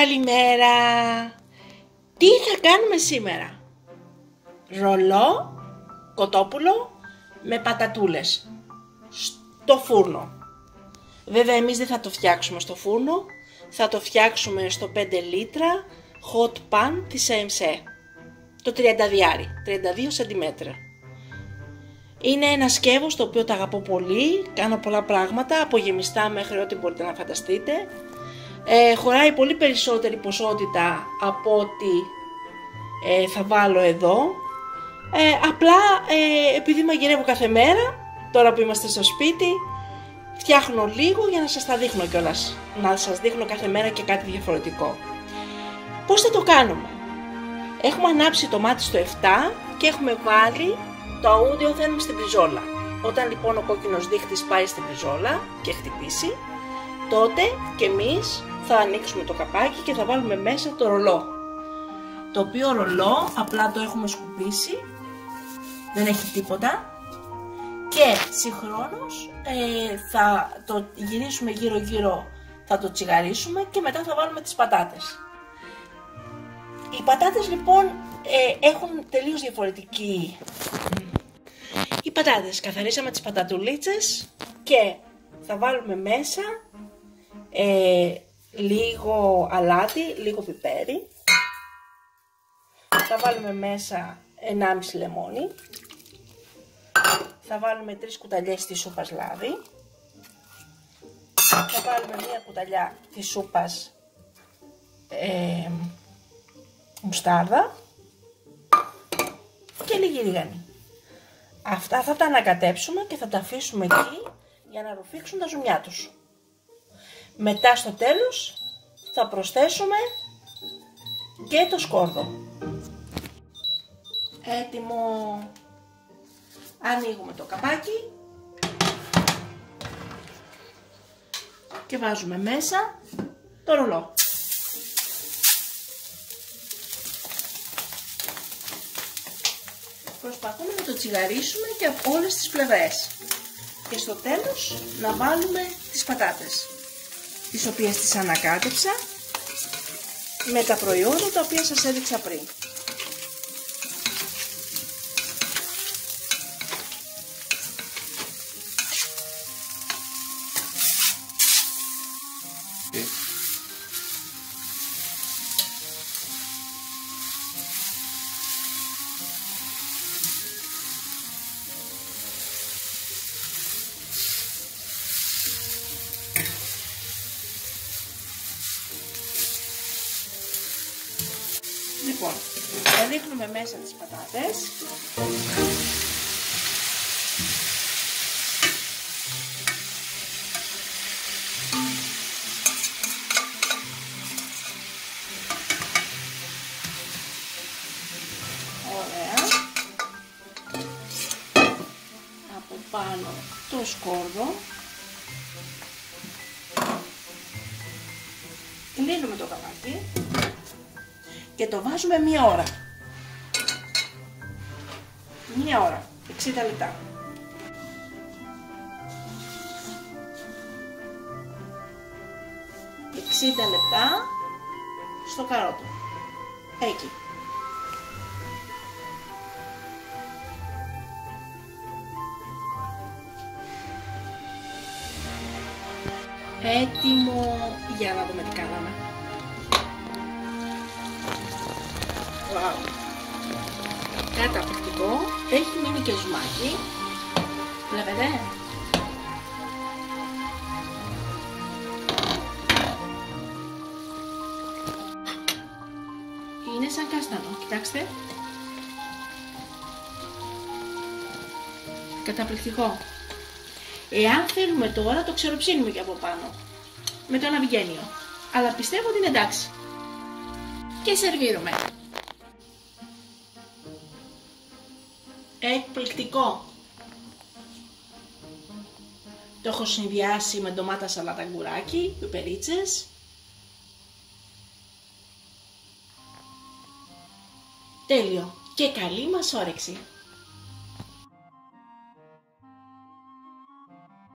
Καλημέρα! Τι θα κάνουμε σήμερα; Ρολό, κοτόπουλο με πατατούλες στο φούρνο. Βέβαια εμείς δεν θα το φτιάξουμε στο φούρνο, θα το φτιάξουμε στο 5 λίτρα hot pan της AMC. Το 30 διάρι, 32 cm. Είναι ένα σκεύος το οποίο το αγαπώ πολύ, κάνω πολλά πράγματα, από γεμιστά μέχρι ό,τι μπορείτε να φανταστείτε. Ε, χωράει πολύ περισσότερη ποσότητα από ό,τι ε, θα βάλω εδώ. Ε, απλά ε, επειδή μαγειρεύω κάθε μέρα, τώρα που είμαστε στο σπίτι, φτιάχνω λίγο για να σας τα δείχνω κιόλας. Να σας δείχνω κάθε μέρα και κάτι διαφορετικό. Πώς θα το κάνουμε; Έχουμε ανάψει το μάτι στο 7 και έχουμε βάλει το αούντιο θέλουμε στην πριζόλα. Όταν λοιπόν ο κόκκινος δείχτης πάει στην πριζόλα και χτυπήσει, τότε και εμείς θα ανοίξουμε το καπάκι και θα βάλουμε μέσα το ρολό. Το οποίο ρολό απλά το έχουμε σκουπίσει, δεν έχει τίποτα και συγχρόνως ε, θα το γυρίσουμε γύρω γύρω, θα το τσιγαρίσουμε και μετά θα βάλουμε τις πατάτες. Οι πατάτες λοιπόν ε, έχουν τελείως διαφορετική... Οι πατάτες, καθαρίσαμε τις πατατουλίτσες και θα βάλουμε μέσα ε, λίγο αλάτι, λίγο πιπέρι. Θα βάλουμε μέσα 1,5 λεμόνι. Θα βάλουμε 3 κουταλιές της σούπας λάδι. Θα βάλουμε μία κουταλιά της σούπας ε, μουστάρδα και λίγη ρίγανη. Αυτά θα τα ανακατέψουμε και θα τα αφήσουμε εκεί για να ρουφήξουν τα ζουμιά τους. Μετά στο τέλος θα προσθέσουμε και το σκόρδο. Έτοιμο. Ανοίγουμε το καπάκι και βάζουμε μέσα το ρολό. Προσπαθούμε να το τσιγαρίσουμε και από όλες τις πλευρές. Και στο τέλος να βάλουμε τις πατάτες τις οποίες τις ανακάτεψα με τα προϊόντα τα οποία σας έδειξα πριν. Λοιπόν, θα ρίχνουμε μέσα τις πατάτες. Ωραία. Από πάνω το σκόρδο. Κλείνουμε το καπάκι και το βάζουμε μία ώρα. Μία ώρα, 60 λεπτά. Εξήντα λεπτά στο καρότο. Εκεί. Έτοιμο για να δούμε τι κάναμε. Wow. Καταπληκτικό. Έχει μείνει και ζουμάκι. Βλέπετε. Είναι σαν κάστανο. Κοιτάξτε. Καταπληκτικό. Εάν θέλουμε τώρα το ξεροψύνουμε και από πάνω. Με το αναβγένιο. Αλλά πιστεύω ότι είναι εντάξει. Και σερβίρουμε. Εκπληκτικό. Το έχω συνδυάσει με ντομάτα σαλάτα γκουράκι, πιπερίτσες. Τέλειο και καλή μας όρεξη.